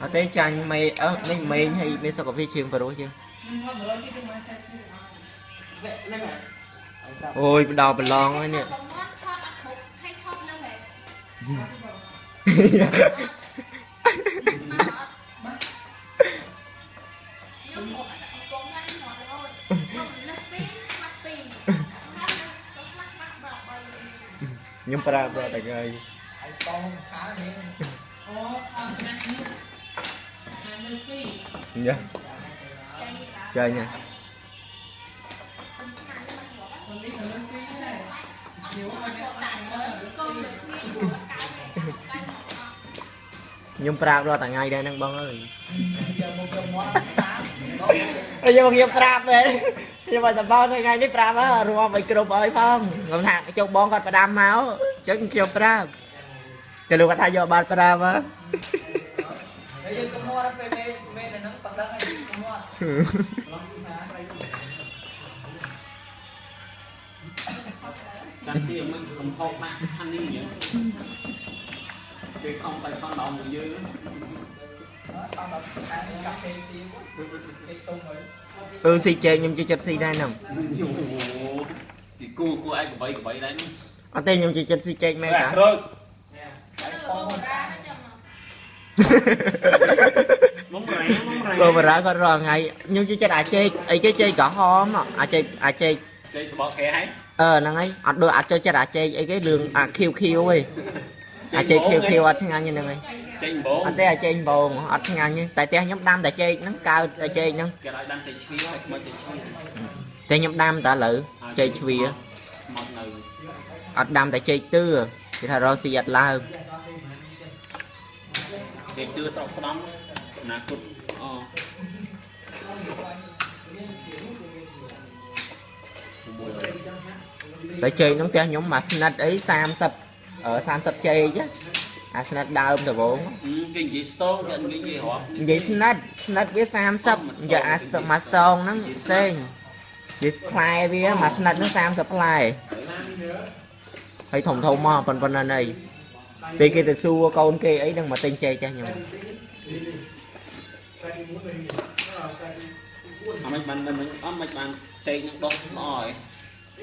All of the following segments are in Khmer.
អត់ទេចាញ់មេអឺនេះមេញហើយមានសុខភាពជាងបរុសជាងអូយបដោប្រឡងហើយនេះខ្ញុំប្រាប់ដល់តែគេអូខោនេះអូខោណាស់នេះ មកកៅកៅមកអស់ខ្ញុំប្រាប់រាល់តែថ្ងៃដែរហ្នឹងបងអើយ giờ một giờ mua tám đó ហើយយកខ្ញុំប្រាប់មែនខ្ញុំឲ្យតែបងថ្ងៃនេះប្រាប់ហើយរួមឲ្យគ្រប់អើយផងខ្ញុំថាចុះបងគាត់ផ្ដាំមកចឹងខ្ញុំប្រាប់គេលោកគាត់ថាយកបាត់ប្រាប់ហ៎ bây giờ có mua đó về mê mê này nó bằng đất hay có mua lắm giá đây ចាត់ទីមិនកំហុសណាស់អានេះយើងគេខំទៅខំដល់មួយយើង đó xong rồi ăn cà phê xí cái tôm rồi អឺ ស៊ីចេកខ្ញុំជិះចិត្តស៊ីដែរហ្នឹងយូទីគូគូឯងកបីកបីដែរនេះអត់ទេខ្ញុំជិះចិត្តស៊ីចេកមែនតាក្រូច cái ទៅ con បរាទៅចាំមកមុំរ៉ែមុំរ៉ែបើបារាគាត់រាល់ថ្ងៃខ្ញុំជិះចិត្តអាចេកអីគេចេកក្រហមអាចេកអាចេកចេញសបកគេហើយអឺហ្នឹងហើយអត់ដូចអត់ចូលចិត្តអាចេកអីគេលឿងអាខៀវខៀវឯងអាចេកខៀវខៀវអត់ឆ្ងាញ់ទេហ្នឹងហើយចេញបងអត់ទេអាចេកបងអត់ឆ្ងាញ់ទេតែផ្ទះខ្ញុំដាំតែចេកហ្នឹងកើតតែចេកហ្នឹងគេឲ្យដាំចេញឈ្ងៀហើយខ្មោចចេញឈ្ងៀតែខ្ញុំដាំតែឥឡូវចេកជ្វាមកនៅអត់ដាំតែចេកទឿគេថារកស៊ីអត់ឡើង គេទឿស្រុកស្ដំណាគុតអូតែចេកហ្នឹងផ្ទះខ្ញុំមួយស្និតអី30អឺ30ចេកណាអាស្និតដើមដំបូងគេនិយាយស្ទងគេនិយាយរាប់និយាយស្និតស្និតវា30និយាយអាស្ទមកស្តងហ្នឹងផ្សេងនិយាយផ្លែវាមួយស្និតហ្នឹង30ផ្លែហើយធំធំមកប៉ុណ្ប៉ុណ្ណឹងអី ពេលគេទៅសួរកូនគេអីនឹងមកទិញចេកផ្ទះខ្ញុំអមិនបានមិនអមិនបានចេញនឹងដោះល្អហើយ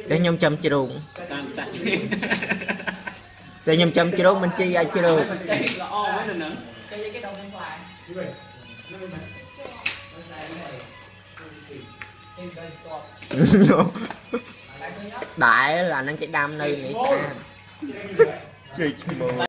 តែខ្ញុំចាំជ្រូកសានចាស់ចេញតែខ្ញុំចាំជ្រូកមិនជីឲ្យជ្រូកចេញល្អហើយនៅនឹង chơi với cái đầu bên phải trên đây stop ដែរអាហ្នឹងគេដាំនៅនេះស្អាតជិះឈ្មោះ